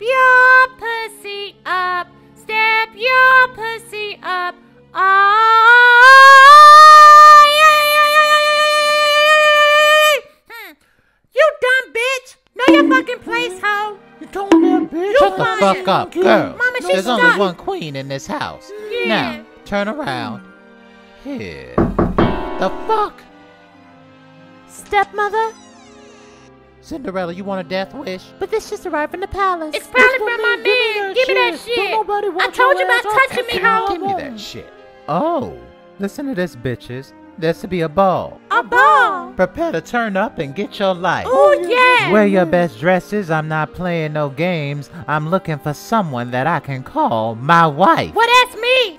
your pussy up. Step your pussy up. Oh, hmm. You dumb bitch. Know your fucking place, hoe. You told that bitch. Shut the fuck up, girl. Mama, she's There's only not- one queen in this house. Yeah. Now, turn around. Here. The fuck? Stepmother? Cinderella, you want a death wish? But this just arrived from the palace. It's probably from my man. Give me that shit. Don't nobody I told you about touching me, that hoe. Give me that shit. Oh, listen to this, bitches. There's to be a ball. A ball. Prepare to turn up and get your life. Oh, yeah. Wear your best dresses. I'm not playing no games. I'm looking for someone that I can call my wife. Well, that's me.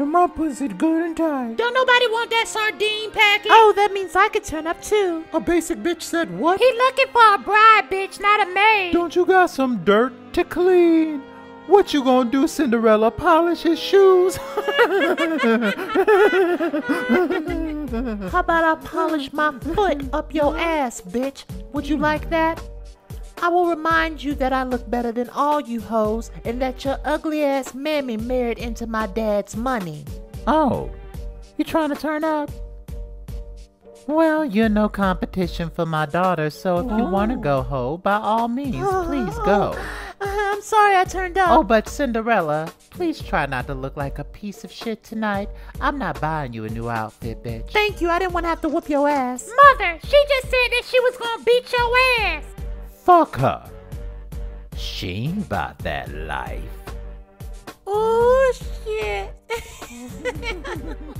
And my pussy good and tight. Don't nobody want that sardine packet. Oh, that means I could turn up too. A basic bitch said what? He looking for a bride, bitch, not a maid. Don't you got some dirt to clean? What you gonna do, Cinderella? Polish his shoes? How about I polish my foot up your ass, bitch? Would you like that? I will remind you that I look better than all you hoes and that your ugly ass mammy married into my dad's money. oh, you trying to turn up? Well, you're no competition for my daughter, so if you oh. want to go, ho, by all means, please go. I'm sorry I turned up. Oh, but Cinderella, please try not to look like a piece of shit tonight. I'm not buying you a new outfit, bitch. thank you. I didn't want to have to whoop your ass. Mother, she just said that she was gonna beat your ass. Fuck her. She ain't about that life. Oh, shit.